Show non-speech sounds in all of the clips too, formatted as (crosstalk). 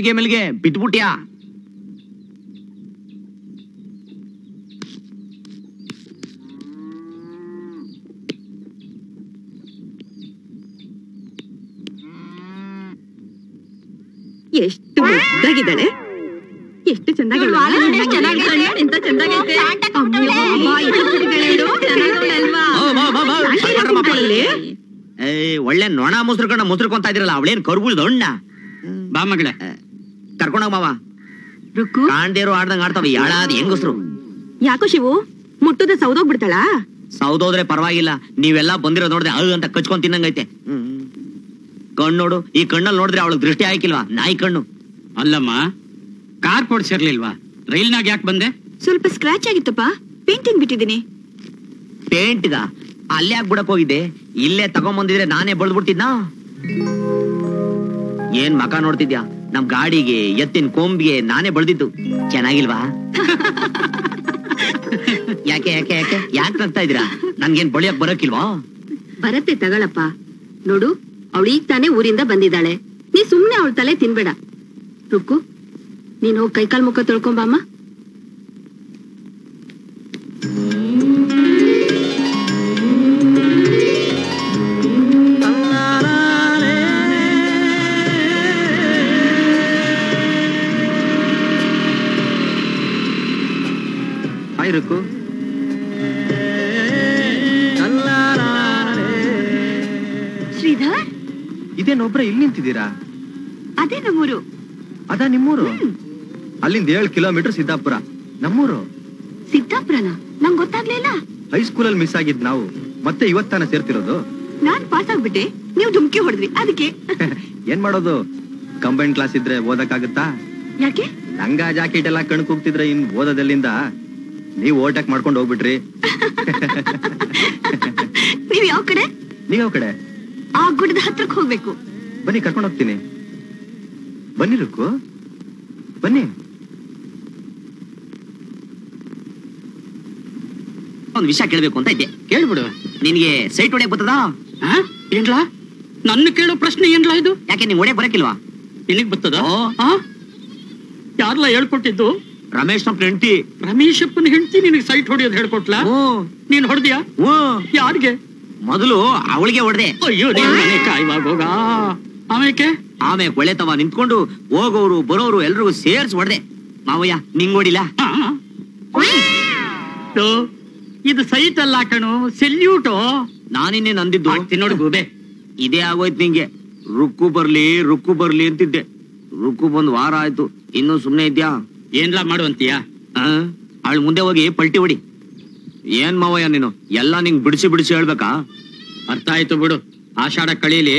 ಮೆಲ್ಗೆ ಮೆಲ್ಗೆ ಬಿದ್ಬಿಟ್ಯಾ ಎಷ್ಟು ಮುದ್ದಾಗಿದ್ದಾಳೆ ಎಷ್ಟು ಚೆನ್ನಾಗಿ ಒಳ್ಳೆ ನೊಣ ಮುಸ್ರಕೊಂಡ ಮುಸ್ರಕೊಂತ ಇದ್ರಲ್ಲ ಅವಳೇನ್ ಕರ್ಬುಳ್ ದೊಣ್ಣ ಬಾ ಮಗಳೇ. ಕರ್ಕೊಂಡೋಗ್ ಮಾವ. ರುಕ್ಕು. ಕಾಣ್ದೇರೋ ಆಡ್ದಂಗ್ ಆಡ್ತಾವ ಯಾಳಾದ್ ಹೆಂಗಸ್ರು. ಯಾಕೋ ಶಿವು ಮುಟ್ಟದ ಸೌದೋಗ್ಬಿಡ್ತಾಳ? ಸೌದೋದ್ರೆ ಪರವಾಗಿಲ್ಲ ನೀವೆಲ್ಲ ಬಂದಿರೋ ನೋಡ್ದೆ ಅಳು ಅಂತ ಕಚ್ಕೊಂಡ್ ತಿನ್ನಂಗೈತೆ. ಕಣ್ಣು ನೋಡು ಈ ಕಣ್ಣಲ್ಲಿ ನೋಡಿದ್ರೆ ಅವಳಿಗೆ ದೃಷ್ಟಿ ಆಯ್ಕಿಲ್ವಾ ನಾಯಿ ಕಣ್ಣು. ಅಲ್ಲಮ್ಮ ಕಾರ್ ಕೊಡ್ಸಿರ್ಲಿಲ್ವಾ ರೈಲ್ನಾಗ ಯಾಕೆ ಬಂದೆ? ಸ್ವಲ್ಪ ಸ್ಕ್ರಾಚ್ ಆಗಿತ್ತಪ್ಪ ಪೇಂಟಿಂಗ್ ಬಿಟ್ಟಿದ್ದೀನಿ. ಪೇಂಟ್ಗ ಅಲ್ಲೇ ಬಿಡಕ್ ಹೋಗಿದ್ದೆ ಇಲ್ಲೇ ತಗೊಂಬಂದಿದ್ರೆ ನಾನೇ ಬಳ್ದ್ಬಿಡ್ತಿದ್ನಾ? ಏನ್ ಮಕ ನೋಡ್ತಿದ್ಯಾ? ನಮ್ ಗಾಡಿಗೆ ಎತ್ತಿನ ಕೊಂಬಿಗೆ ನಾನೇ ಬಳ್ದಿದ್ದು. ಚೆನ್ನಾಗಿಲ್ವಾ? ಯಾಕೆ ಯಾಕೆ ಯಾಕೆ? ಯಾಕೆ ನಗ್ತಾ ಇದೀರಾ ನನ್ಗೇನ್ ಬಳಿಯಕ್ ಬರಕಿಲ್ವಾ ಬರತ್ತೆ ತಗಳಪ್ಪ. ನೋಡು, ಅವಳು ಈಗ ತಾನೇ ಊರಿಂದ ಬಂದಿದ್ದಾಳೆ. ನೀ ಸುಮ್ನೆ ಅವಳ ತಲೆ ತಿನ್ಬೇಡ. ರುಕ್ಕು, ನೀನು ಹೋಗಿ ಕೈಕಾಲ್ ಮುಖ ತೊಳ್ಕೊಂಬಮ್ಮ ರುಕ್ಕು ಶ್ರೀಧರ್? ಇದೇನೊಬ್ರ ಇಲ್ಲಿ ನಿಂತಿದ್ದೀರಾ? ಅದೇ ನಮ್ಮೂರು. ಅದ ನಿಮ್ಮೂರು? ಅಲ್ಲಿಂದ ಏಳು ಕಿಲೋಮೀಟರ್ ಸಿದ್ದಾಪುರ. ನಮ್ಮೂರು? ಸಿದ್ದಾಪುರನ? ನಂಗೆ ಗೊತ್ತಾಗ್ಲಿಲ್ಲ. ಹೈಸ್ಕೂಲಲ್ಲಿ ಮಿಸ್ ಆಗಿದ್ ನಾವು. ಮತ್ತೆ ಇವತ್ತಾನ ಸೇರ್ತಿರೋದು? ನಾನ್ ಪಾಸ್ ಆಗ್ಬಿಟ್ಟೆ. ನೀವು ಧುಮ್ಕಿ ಹೊಡೆದ್ರಿ. ಅದಕ್ಕೆ. (laughs) ಏನ್ ಮಾಡೋದು? ಕಂಬೈನ್ ಕ್ಲಾಸ್ ಇದ್ರೆ ಓದಕ್ಕಾಗತ್ತಾ? ಯಾಕೆ? ಲಂಗ ಜಾಕೆಟ್ ಎಲ್ಲ ಕಣ್ ಕೂಗ್ತಿದ್ರೆ ಇನ್ ಓದೋದೆಲ್ಲಿಂದ? ನೀವ್ ಓಟಕ್ ಮಾಡ್ಕೊಂಡು ಹೋಗ್ಬಿಟ್ರಿ. (laughs) ನೀವ್ ಯಾವ ಕಡೆ? ನೀವ್ ಯಾವ ಕಡೆ? ಆ ಗುಡ್ಡದ ಹತ್ರಕ್ಕೆ ಹೋಗ್ಬೇಕು. ಬನ್ನಿ ಕರ್ಕೊಂಡು ಹೋಗ್ತೀನಿ. ಬನ್ನಿ ರುಕ್ಕು. ಬನ್ನಿ. ಒಂದ್ ವಿಷಯ ಕೇಳ್ಬೇಕು ಅಂತ ಇದ್ದೆ. ಕೇಳ್ಬಿಡು. ನಿನ್ಗೆ ಸೈಟ್ ಹೊಡೆಯಕ್ ಬರ್ತದಾ? ಏನ್ಲಾ? ನನ್ನ ಕೇಳೋ ಪ್ರಶ್ನೆ ಏನ್ಲಾ ಇದು? ಯಾಕೆ ನೀವು ಹೊಡೆಯಕ್ ಬರಕಿಲ್ವಾ? ನಿನಗೆ ಬರ್ತದ. ಯಾರ್ಲಾ ಹೇಳ್ಕೊಟ್ಟಿದ್ದು? ರಮೇಶ್ ನಮ್ ಹೆಂಡತಿ. ರಮೇಶಪ್ಪನ ಹೆಂಡತಿ ನಿನಗೆ ಸೈಟ್ ಹೊಡಿಯೋದ್ ಹೇಳ್ಕೊಟ್ಲ? ನೀನ್ ಹೊಡೆದ್ಯಾ? ಯಾರಿಗೆ? ಮೊದಲು ಅವಳಿಗೆ ಹೊಡೆದೆ. ಅಯ್ಯೋ ಕಾಯ್ವಾಗ ಹೋಗ. ಆಮೇಲೆ ಒಳ್ಳೆತವ ನಿಂತ್ಕೊಂಡು ಹೋಗೋರು ಬರೋರು ಎಲ್ರಿಗೂ ಸೇರ್ಸ್ ಹೊಡೆದೆ. ಮಾವಯ್ಯ ನಿಂಗ್ ಹೊಡಿಲ್ಲ ಇದು ಸೈಟ್ ಅಲ್ಲ ಕಣು ಸೆಲ್ಯೂಟು? ನಾನಿನ್ನೇ ನಂದಿದ್ದು. ನೋಡಿ ಗೂಬೆ. ಇದೇ ಆಗೋಯ್ತು ನಿಂಗೆ. ರುಕ್ಕು ಬರ್ಲಿ ರುಕ್ಕು ಬರ್ಲಿ ಅಂತಿದ್ದೆ. ರುಕ್ಕು ಬಂದ್ ವಾರ ಆಯ್ತು. ಇನ್ನೂ ಸುಮ್ನೆ ಇದ್ಯಾ? ಏನ್ಲಾ ಮಾಡುವಂತೀಯ ಅವಳು ಮುಂದೆ ಹೋಗಿ ಪಲ್ಟಿ ಹೊಡಿ. ಏನ್ ಮಾವಯ್ಯ ನೀನು? ಎಲ್ಲ ನಿಂಗ್ ಬಿಡಿಸಿ ಬಿಡಿಸಿ ಹೇಳ್ಬೇಕಾ? ಅರ್ಥ ಆಯ್ತು ಬಿಡು. ಆಷಾಢ ಕಳೀಲಿ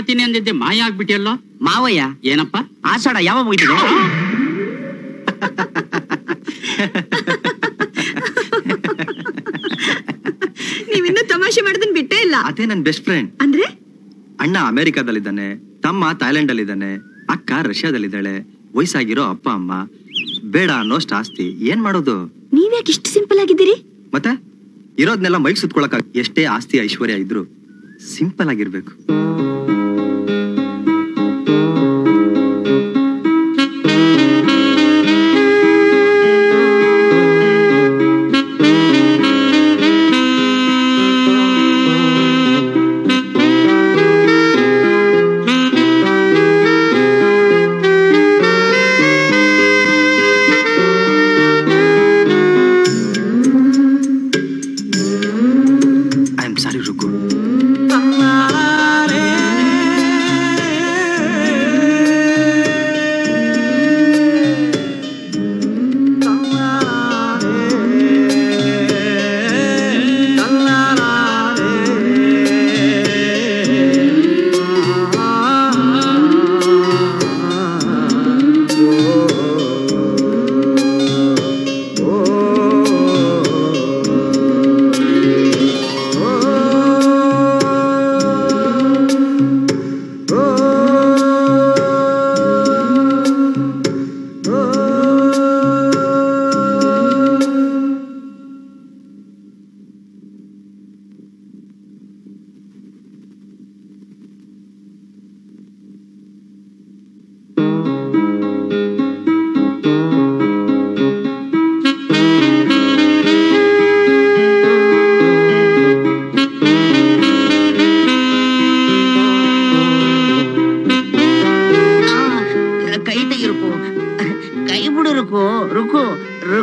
ಮಾಡ್ತೀನಿ ಅಂದಿದ್ದೆ ಮಾಯ ಆಗ್ಬಿಟ್ಟಿಯಲ್ಲೋ ಮಾವಯ್ಯ ಏನಪ್ಪ? ಆಷಾಢ ಯಾವ ಮುಗಿದಿದೆ ನೀವಿನ್ನೂ ತಮಾಷೆ ಮಾಡಿದನ್ ಬಿಟ್ಟೇ ಇಲ್ಲ. ಅದೇ ನನ್ ಬೆಸ್ಟ್ ಫ್ರೆಂಡ್ ಅಂದ್ರೆ? ಅಣ್ಣ ಅಮೆರಿಕಾದಲ್ಲಿದ್ದಾನೆ ತಮ್ಮ ಥೈಲ್ಯಾಂಡ್ ಅಲ್ಲಿದ್ದಾನೆ ಅಕ್ಕ ರಷ್ಯಾದಲ್ಲಿದ್ದಾಳೆ ವಯಸ್ಸಾಗಿರೋ ಅಪ್ಪ ಅಮ್ಮ. ಬೇಡ ಅನ್ನೋಷ್ಟು ಆಸ್ತಿ. ಏನ್ ಮಾಡೋದು? ನೀವ್ಯಾಕೆ ಇಷ್ಟು ಸಿಂಪಲ್ ಆಗಿದ್ದೀರಿ? ಮತ್ತೆ? ಇರೋದ್ನೆಲ್ಲ ಮೈಕ್ ಸುತ್ಕೊಳಕ ಎಷ್ಟೇ ಆಸ್ತಿ ಐಶ್ವರ್ಯ ಇದ್ರು ಸಿಂಪಲ್ ಆಗಿರ್ಬೇಕು. Allez, je commence.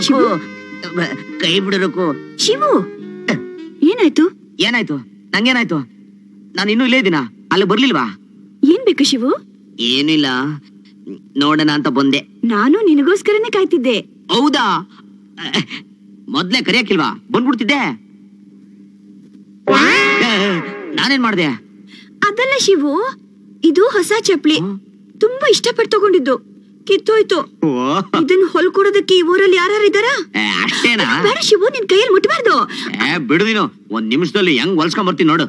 ರುಕು ಕೈ ಬಿಡಬೇಕು. ಶಿವು? ಏನಾಯ್ತು? ಏನಾಯ್ತು? ನಂಗೇನಾಯ್ತು? ನಾನು ಇನ್ನೂ ಇಲ್ಲೇ ಇದ್ದೀನ? ಅಲ್ಲಿ ಬರ್ಲಿಲ್ವಾ? ಏನ್ ಬೇಕು ಶಿವು? ಏನಿಲ್ಲ ನೋಡೋಣ ಅಂತ ಬಂದೆ. ನಾನು ನಿನಗೋಸ್ಕರನೇ ಕಾಯ್ತಿದ್ದೆ. ಹೌದಾ? ಮೊದ್ಲೇ ಕರಿಯಕ್ಕಿಲ್ವಾ ಬಂದ್ಬಿಡ್ತಿದ್ದೆ. ನಾನೇನ್ ಮಾಡ್ದೆ? ಅದಲ್ಲ ಶಿವು ಇದು ಹೊಸ ಚಪ್ಲಿ ತುಂಬಾ ಇಷ್ಟಪಟ್ಟು ತಗೊಂಡಿದ್ದು. ಕಿತ್ತೋಯ್ತು. ಇದನ್ನ ಹೊಲ್ಕೊಡೋದಕ್ಕೆ ಈ ಊರಲ್ಲಿ ಯಾರು ಇದಾರಾ ಶಿವ ಅಷ್ಟೇನಾ ಬೇಡ ಶಿವು ನಿನ್ ಕೈಯಲ್ಲಿ ಮುಟ್ಬಾರ್ದು. ಬಿಡುದಿನ ಬಿಡು ನೀನು. ಒಂದ್ ನಿಮಿಷದಲ್ಲಿ ಹೆಂಗ್ ಹೊಲ್ಸ್ಕೊಂಡ್ ಬರ್ತೀನಿ ನೋಡು.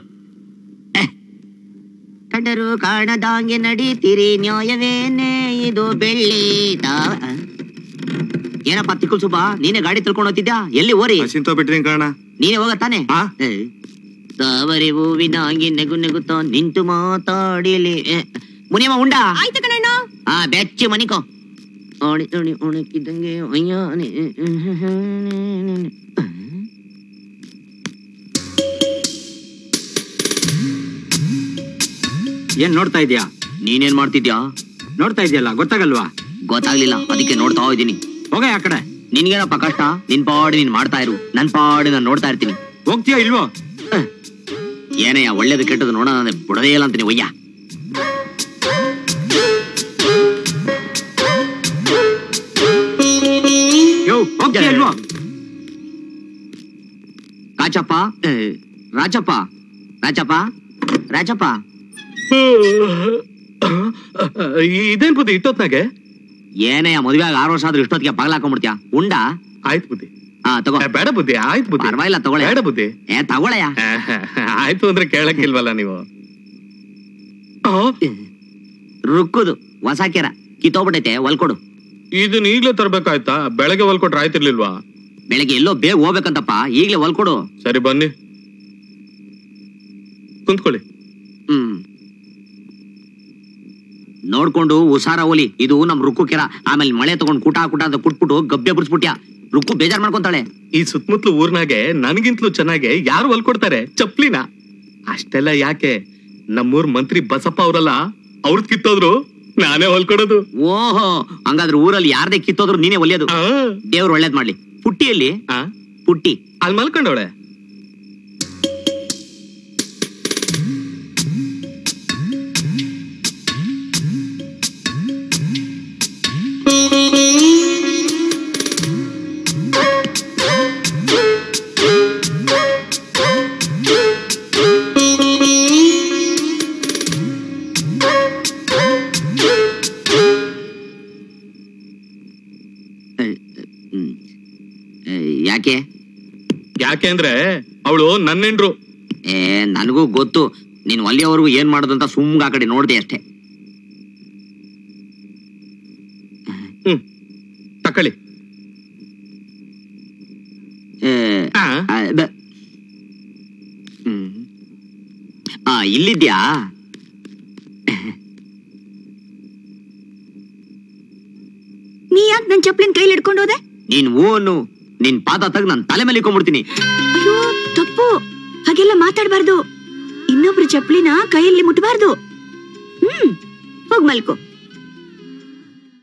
ಕಂಡರು ಕಾಣದಾಂಗೆ ನಡೀತೀರಿ ನ್ಯಾಯವೇನೆ ಇದು ಬೆಳ್ಳಿ ತಾವ ಏನಪ್ಪ ತಿಕ್ಕುಲ್ ಸುಬ್ಬ? ನೀನೇ ಗಾಡಿ ತಿಳ್ಕೊಂಡು ಹೋಗ್ತಿದ್ಯಾ? ಎಲ್ಲಿ ಓರಿ? ಸಿಂತೋ ಬಿಟ್ರಿ ಕಾರಣ? ನೀನೇ ಹೋಗ ತಾನೆ? ಆ? ತಾವರೆ ಹೂವಿನಾಗಿ ನೆಗು ನೆಗುತ್ತ ನಿಂತು ಮಾತಾಡಿಲಿ. ಮುನಿಯಮ್ಮ ಉಂಡ? ಆಯ್ತು ಕಣಣ್ಣ. ಆ ಬೆಚ್ಚಿ ಮನಿಕೋ. ಓಣಿ ಓಣಿ ಒಣಕಿದ್ದಂಗೆ ಅಯ್ಯ ಏನ್ ನೋಡ್ತಾ ಇದೀಯಾ ನೀನೇನ್ ಮಾಡ್ತಿದ್ಯಾ? ನೋಡ್ತಾ ಇದೆಯಲ್ಲ ಗೊತ್ತಾಗಲ್ವಾ? ಗೊತ್ತಾಗ್ಲಿಲ್ಲ ಅದಕ್ಕೆ ನೋಡ್ತಾ ಇದ್ದೀನಿ. ಹೋಗ ಆ ಕಡೆ. ನಿನ್ಗೇನಪ್ಪ ಕಷ್ಟ? ನಿನ್ ಪಾಡಿ ನೀನ್ ಮಾಡ್ತಾ ಇರು. ನನ್ ಪಾಡಿ ನಾನು ನೋಡ್ತಾ ಇರ್ತೀನಿ. ಹೋಗ್ತೀಯಾ ಇಲ್ವೋ. ಏನಯ್ಯ ಒಳ್ಳೇದು ಕೆಟ್ಟದ್ದು ನೋಡೋಣ ಬಿಡದೇ ಇಲ್ಲ ಅಂತೀನಿ ಒಯ್ಯ. ಯೋ ಹೋಗ್ತೀಯಾ ಇಲ್ವೋ ಕಾಚಪ್ಪ ಏ, ರಾಜಪ್ಪ ರಾಜಪ್ಪ ರಾಜಪ್ಪ. ಇದೇನ್ ಬುದ್ಧಿ ಇಟ್ಟೊತ್ನಾಗೆ? ಏನೇ ಮದುವೆ ಆರು ವರ್ಷ ಆದ್ರೂ ಇಷ್ಟೊತ್ತಿಗೆ ಬಾಗ್ಲಾಕೊಂಡ್ಬಿಡ್ತೀಯ ಉಂಡ? ಆಯ್ತು ಬುದ್ಧಿ. ಬೇಡ ಬುದ್ಧಿ ಆಯ್ತು ಬುದ್ಧಿ. ಪರವಾಗಿಲ್ಲ ತಗೊಳ್ಳಿ. ಬೇಡ ಬುದ್ಧಿ. ಏ ತಗೊಳಯ್ಯ ಆಯ್ತು ಅಂದ್ರೆ ಕೇಳಕ್ಕಿಲ್ವಲ್ಲ ನೀವು? ಓಕೆ ರುಕ್ಕುದು ಹೊಸ ಕೆರ ಕಿತ್ತೋಗ್ಬಿಟ್ಟೈತೆ ಹೊಲ್ಕೊಡು. ಇದನ್ನ ಈಗ್ಲೇ ತರ್ಬೇಕಾಯ್ತಾ? ಬೆಳಗ್ಗೆ ಹೊಲ್ಕೊಟ್ರೆ ಆಯ್ತಿರ್ಲಿಲ್ವಾ? ಬೆಳಗ್ಗೆ ಎಲ್ಲೋ ಬೇಗ ಹೋಗ್ಬೇಕಂತಪ್ಪ. ಈಗ್ಲೇ ಹೊಲ್ಕೊಡು. ಸರಿ ಬನ್ನಿ. ಕುಂತ್ಕೊಳ್ಳಿ. ಹ್ಮ್. ನೋಡ್ಕೊಂಡು ಹುಷಾರ ಹೋಲಿ ಇದು ನಮ್ ರುಕ್ಕು ಕೆರ. ಆಮೇಲೆ ಮಳೆ ತಗೊಂಡ್ ಕುಟ ಕುಟ ಅಂತ ಕುಟ್ಬಿಟ್ಟು ಗಬ್ಬೆ ಬಿಡಿಸ್ಬಿಟ್ಯಾ. ರುಕ್ಕು ಬೇಜಾರ್ ಮಾಡ್ಕೊಂತಾಳೆ. ಈ ಸುತ್ತಮುತ್ತಲು ಊರ್ನಾಗೆ ನನಗಿಂತಲೂ ಚೆನ್ನಾಗೆ ಯಾರು ಹೊಲ್ಕೊಡ್ತಾರೆ? ಚಪ್ಲಿನ? ಅಷ್ಟೆಲ್ಲ ಯಾಕೆ? ನಮ್ಮೂರ್ ಮಂತ್ರಿ ಬಸಪ್ಪ ಅವರಲ್ಲ ಅವ್ರದ್ ಕಿತ್ತೋದ್ರು? ನಾನೇ ಹೊಲ್ಕೊಡೋದು. ಓಹೋ ಹಂಗಾದ್ರೆ ಊರಲ್ಲಿ ಯಾರ್ದೇ ಕಿತ್ತೋದ್ರು ನೀನೇ ಒಲಿಯೋದು. ದೇವ್ರು ಒಳ್ಳೇದ್ ಮಾಡ್ಲಿ. ಪುಟ್ಟಿಯಲ್ಲಿ ಪುಟ್ಟಿ. ಅಲ್ಲಿ ಮಲ್ಕೊಂಡವಳೆ? ಯಾಕೆ ಅಂದ್ರೆ ಅವಳು ನನ್ನೆಂಡ್ರು ಏ ನನಗೂ ಗೊತ್ತು. ನೀನ್ ಅಲ್ಲಿಯವರೆಗೂ ಏನ್ ಮಾಡೋದಂತ ಅಂತ ಸುಮ್ಗ ಆ ಕಡೆ ನೋಡ್ದೆ ಅಷ್ಟೇ. ಹ್ಮ್ ತಕೊಳ್ಳಿ ಆ, ಆ, ಹ್ಮ್. ಆ ಇಲ್ಲಿದ್ಯಾ? ನೀ ಯಾಕೆ ನನ್ ಚಪ್ಲಿನ ಕೈಲಿ ಹಿಡ್ಕೊಂಡು ಹೋದೆ? ನೀನ್ ಓನು ನಿನ್ ಪಾದ ತಗ್ ನನ್ ತಲೆ ಮೇಲೆ ಇಕೊಂಡ್ಬಿಡ್ತೀನಿ ಅಯ್ಯೋ, ತಪ್ಪು. ಹಾಗೆಲ್ಲ ಮಾತಾಡಬಾರ್ದು. ಇನ್ನೊಬ್ರು ಚಪ್ಪಲಿನ ಕೈಯಲ್ಲಿ ಮುಟ್ಬಾರ್ದು. ಹ್ಮ್, ಹೋಗ್ ಮಲ್ಕೋ.